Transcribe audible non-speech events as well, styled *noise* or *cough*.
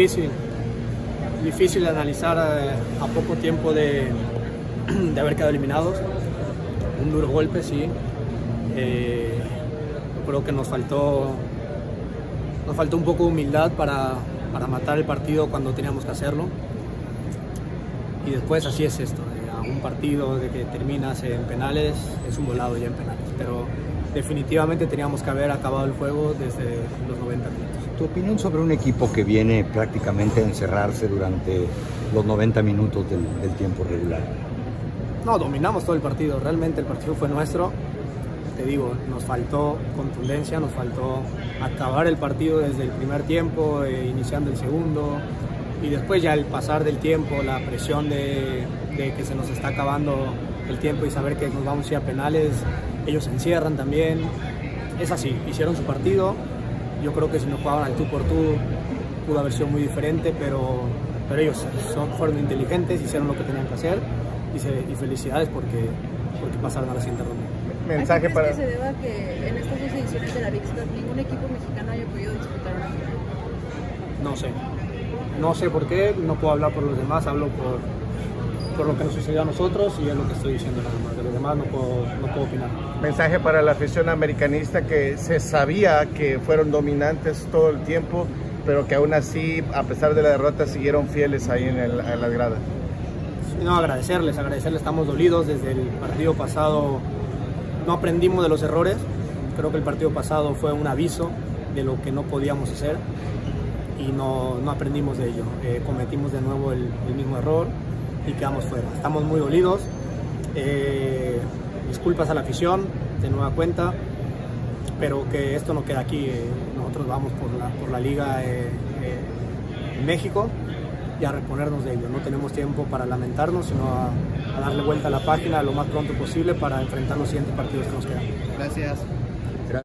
difícil, difícil analizar eh, a, poco tiempo de, *clears throat* de, haber quedado eliminados. Un duro golpe, sí. Eh, creo que nos faltó, nos faltó un poco de humildad para, para matar el partido cuando teníamos que hacerlo. Y después así es esto, un partido de que terminas en penales, es un volado ya en penales. Pero definitivamente teníamos que haber acabado el juego desde los 90 minutos. ¿Tu opinión sobre un equipo que viene prácticamente a encerrarse durante los 90 minutos del, del tiempo regular? No, dominamos todo el partido, realmente el partido fue nuestro. Te digo, nos faltó contundencia, nos faltó acabar el partido desde el primer tiempo, eh, iniciando el segundo, y después ya el pasar del tiempo, la presión de, de, que se nos está acabando el tiempo y saber que nos vamos a ir a penales, ellos se encierran también. Es así, hicieron su partido. Yo creo que si no jugaban al tú por tú pudo haber sido muy diferente, pero, pero ellos son, fueron inteligentes, hicieron lo que tenían que hacer y, se, y felicidades porque, porque pasaron a la siguiente ronda. Mensaje para... que se deba que en estas dos ediciones de la Big ningún equipo mexicano haya podido disputar una final? No sé. No sé por qué, no puedo hablar por los demás, hablo por, por lo que nos sucedió a nosotros y es lo que estoy diciendo nada más. De los demás no puedo, no puedo opinar. Mensaje para la afición americanista que se sabía que fueron dominantes todo el tiempo, pero que aún así, a pesar de la derrota, siguieron fieles ahí en, el, en las gradas. no, agradecerles, agradecerles, estamos dolidos desde el partido pasado, no aprendimos de los errores, creo que el partido pasado fue un aviso de lo que no podíamos hacer y no, no aprendimos de ello. Eh, cometimos de nuevo el, el, mismo error y quedamos fuera. Estamos muy dolidos. Eh, disculpas a la afición, de nueva cuenta, pero que esto no queda aquí. Eh, nosotros vamos por la, por la liga en México y a reponernos de ello. No tenemos tiempo para lamentarnos, sino a, a darle vuelta a la página lo más pronto posible para enfrentar los siguientes partidos que nos quedan. Gracias.